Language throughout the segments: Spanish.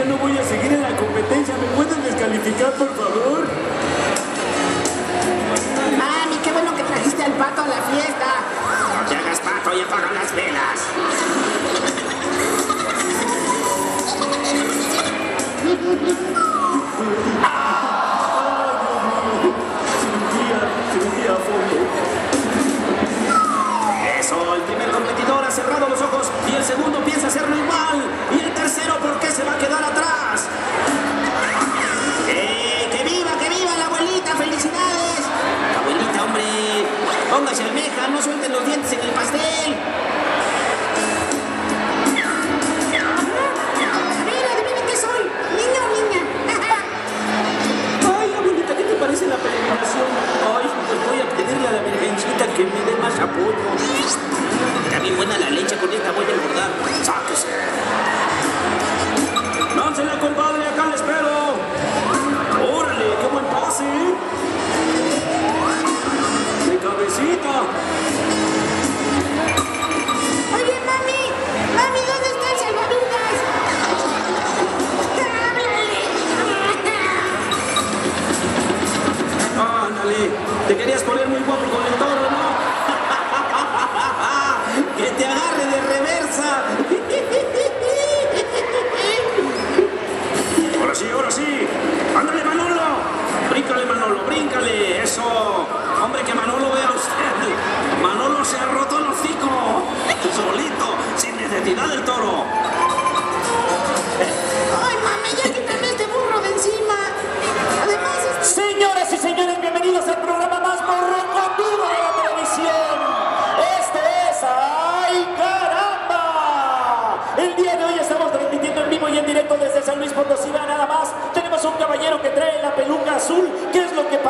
ya no voy a seguir en la competencia. ¿Me pueden descalificar, por favor? Mami, qué bueno que trajiste al pato a la fiesta. No te hagas pato y apaga las velas. Póngase almeja, no suelten los dientes en el pastel.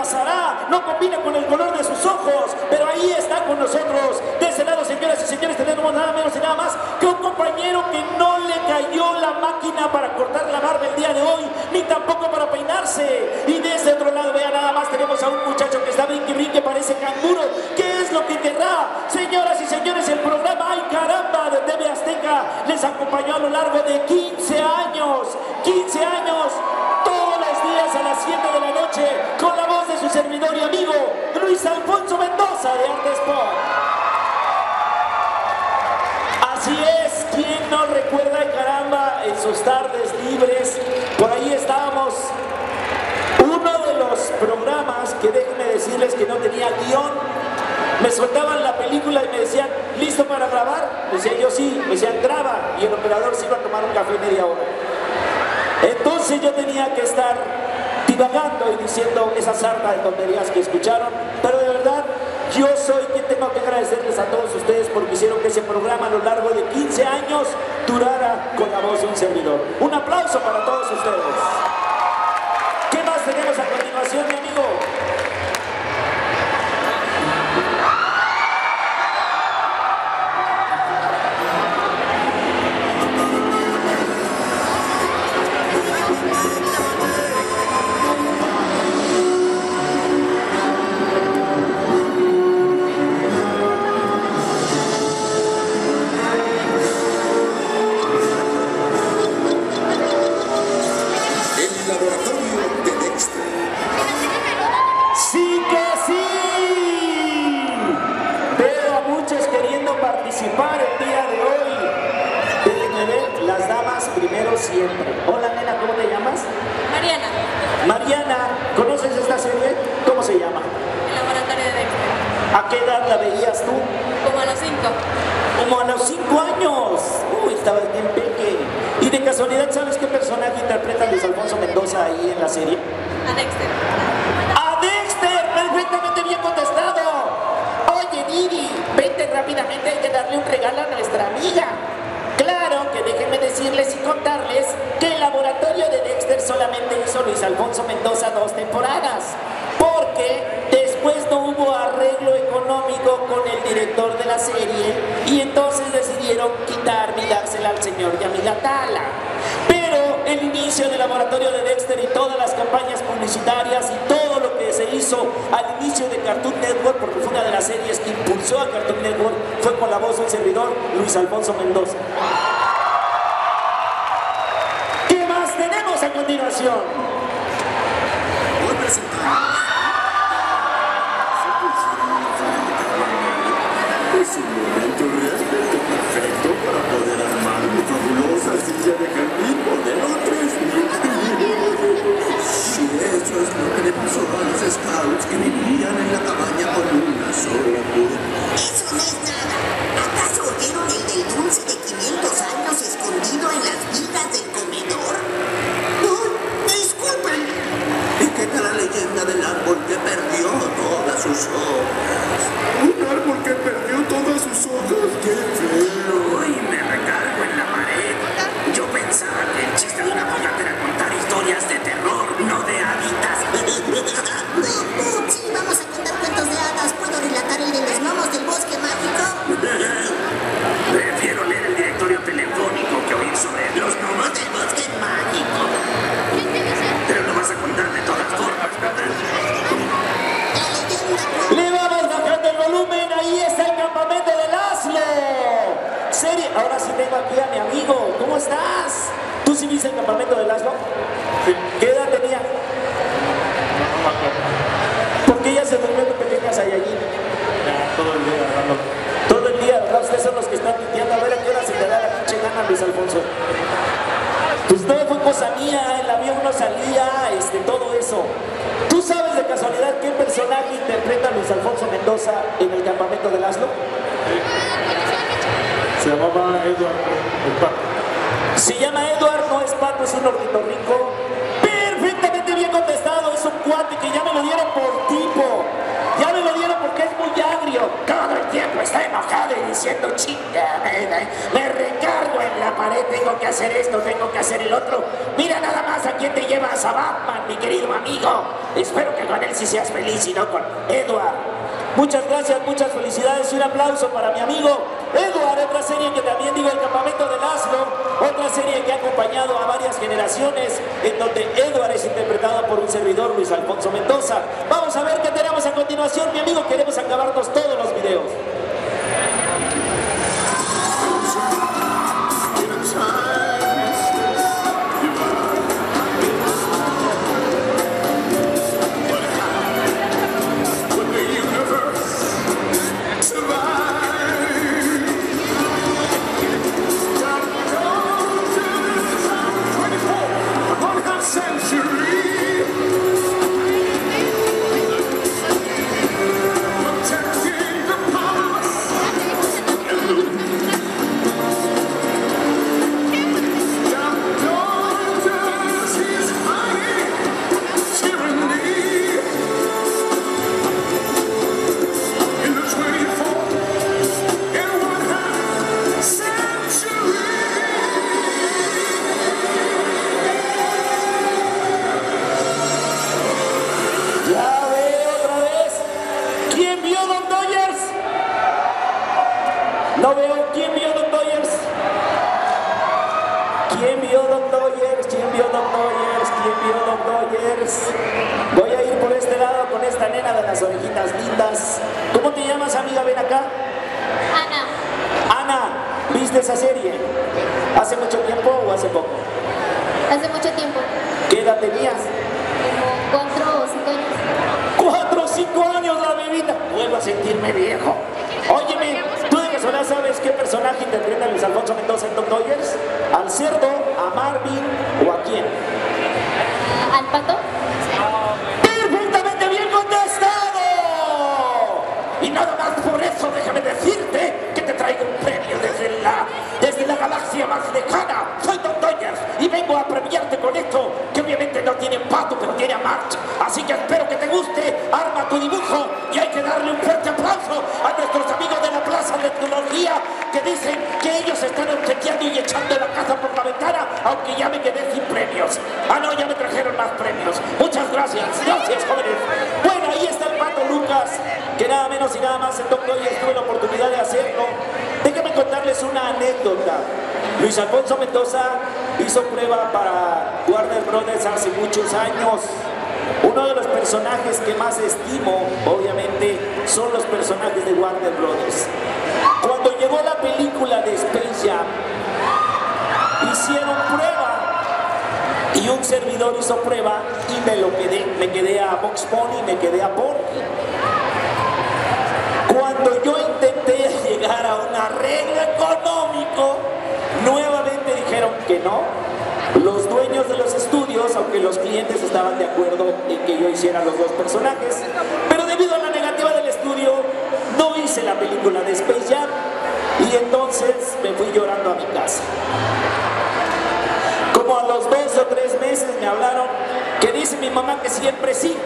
Pasará? No combina con el color de sus ojos, pero ahí está con nosotros. De ese lado, señoras y señores, tenemos nada menos y nada más que un compañero que no le cayó la máquina para cortar la barba el día de hoy, ni tampoco para peinarse. Y de ese otro lado, vea nada más, tenemos a un muchacho que está brinque brinque, parece canguro. ¿Qué es lo que querrá? Señoras y señores, el programa Ay Caramba de TV Azteca les acompañó a lo largo de 15 años. 15 años, Luis Alfonso Mendoza de Arte Sport. Así es, ¿quién no recuerda caramba en sus tardes libres? Por ahí estábamos. Uno de los programas que déjenme decirles que no tenía guion. Me soltaban la película y me decían, ¿listo para grabar? Decía yo sí, me decían, graba. Y el operador se iba a tomar un café media hora. Entonces yo tenía que estar y diciendo esa sarta de tonterías que escucharon, pero de verdad yo soy quien tengo que agradecerles a todos ustedes porque hicieron que ese programa a lo largo de 15 años durara con la voz de un servidor. Un aplauso para todos ustedes. Hizo Luis Alfonso Mendoza dos temporadas. Porque después no hubo arreglo económico con el director de la serie y entonces decidieron quitarme y dársela al señor Yamil Atala. Pero el inicio del laboratorio de Dexter y todas las campañas publicitarias y todo lo que se hizo al inicio de Cartoon Network, porque fue una de las series que impulsó a Cartoon Network, fue con la voz del servidor Luis Alfonso Mendoza. Continuación. Hoy presentamos. El día. Todo el día, ¿verdad? Ustedes son los que están mintiendo. A ver a qué hora se te da la pinche gana, Luis Alfonso. Pues todo fue cosa mía, el avión no salía, este, todo eso. ¿Tú sabes de casualidad qué personaje interpreta Luis Alfonso Mendoza en el campamento de Laszlo? Se llamaba Edward el Pato. Se llama Edward, no es pato, es un ornitorrinco. Diciendo chinga, me, me recargo en la pared, tengo que hacer esto, tengo que hacer el otro. Mira nada más a quién te llevas a Batman, mi querido amigo. Espero que con él sí seas feliz y no con Edward. Muchas gracias, muchas felicidades y un aplauso para mi amigo Edward, otra serie que también digo el campamento de Laszlo, otra serie que ha acompañado a varias generaciones, en donde Edward es interpretado por un servidor Luis Alfonso Mendoza. Vamos a ver qué tenemos a continuación, mi amigo, queremos acabarnos todos los videos. No veo. ¿Quién vio Don Dodgers? ¿Quién vio Don Dodgers? ¿Quién vio Don Dodgers? ¿Quién vio Don Dodgers? Voy a ir por este lado con esta nena de las orejitas lindas. ¿Cómo te llamas, amiga? Ven acá. Ana, Ana, ¿viste esa serie? ¿Hace mucho tiempo o hace poco? hace mucho tiempo, ¿Qué edad tenías? como cuatro o cinco años. Cuatro o cinco años la bebita. Vuelvo a sentirme viejo. Óyeme, ¿tú de casualidad sabes qué personaje interpreta Luis Alfonso Mendoza en Tom Dodgers? ¿Al cerdo, a Marvin o a quién? ¿Al pato? ¡Perfectamente bien contestado! Y nada más por eso déjame decirte que te traigo un premio desde la, desde la galaxia más lejana. Soy Tom Dodgers y vengo a premiarte con esto, que obviamente no tiene pato, pero tiene a March. Espero que te guste, arma tu dibujo y hay que darle un fuerte aplauso a nuestros amigos de la Plaza de Tecnología que dicen que ellos están obsequiando y echando la casa por la ventana, aunque ya me quedé sin premios. Ah, no, ya me trajeron más premios. Muchas gracias, gracias jóvenes. Bueno, ahí está el pato Lucas, que nada menos y nada más en Tom Dodgers tuve la oportunidad de hacerlo. Déjenme contarles una anécdota. Luis Alfonso Mendoza hizo prueba para Warner Brothers hace muchos años. Uno de los personajes que más estimo, obviamente, son los personajes de Warner Brothers. Cuando llegó la película de Space Jam, hicieron prueba Y un servidor hizo prueba y me lo quedé. Me quedé a Box Pony, me quedé a Porky. Cuando yo intenté llegar a un arreglo económico, nuevamente dijeron que no. Los dueños de los estudios, aunque los clientes estaban de acuerdo en que yo hiciera los dos personajes, pero debido a la negativa del estudio, no hice la película de Space Jam y entonces me fui llorando a mi casa. Como a los dos o tres meses me hablaron que dice mi mamá que siempre sí.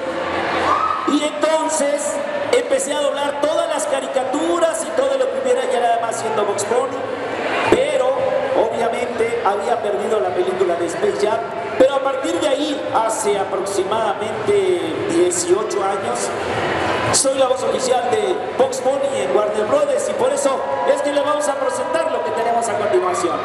Y entonces empecé a doblar todas las caricaturas y todo lo que hubiera ya nada más siendo Box Bunny. Pero obviamente había perdido la película de Space Jam. A partir de ahí, hace aproximadamente 18 años, soy la voz oficial de Box Bunny en Warner Brothers y por eso es que le vamos a presentar lo que tenemos a continuación.